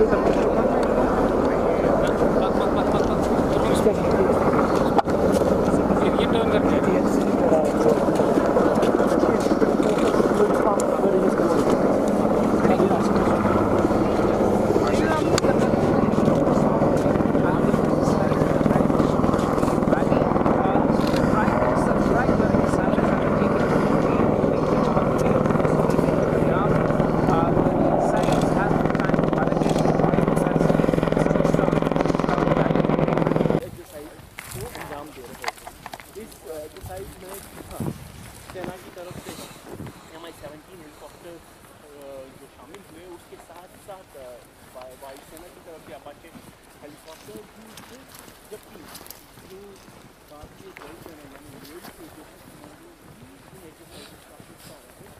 你怎么 सेना की तरफ़ से अपाचे हेलीकॉप्टर भी थे जबकि जो भारतीय जल यानी रेल के जो एक्सरसाइज का हिस्सा होते